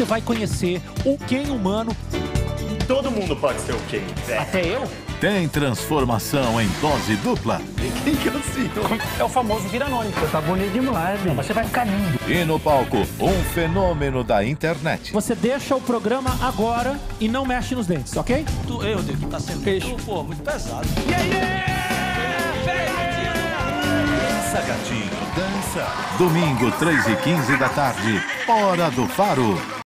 você vai conhecer o quem humano. Todo mundo pode ser o Ken. Até eu? Tem transformação em dose dupla. Quem que é eu sinto? É o famoso viranônico. Tá bonito demais, hein? Você vai ficar lindo. E no palco, um fenômeno da internet. Você deixa o programa agora e não mexe nos dentes, ok? Tu, eu, Rodrigo, tá sendo Peixe. pô, muito pesado. Dança, gatinho, dança. Domingo, 3 e 15 da tarde. Hora do Faro.